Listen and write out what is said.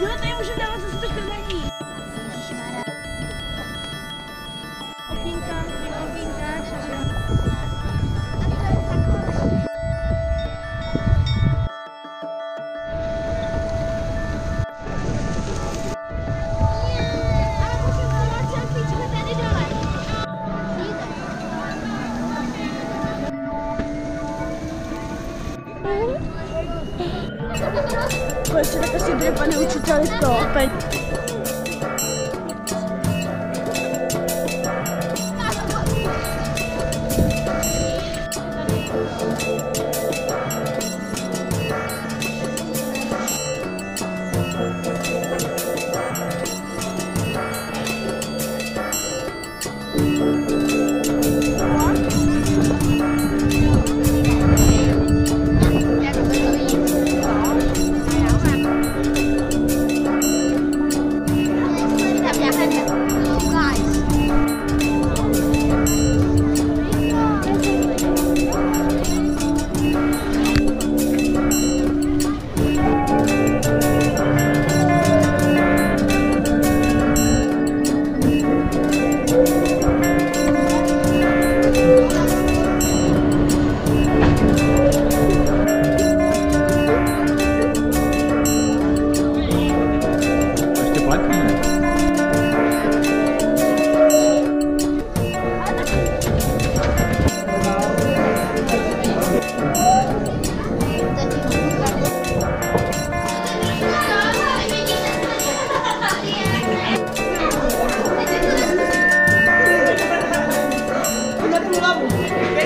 Jota, ja muszę na was koleżanka sobie pana uczyciela to. Esse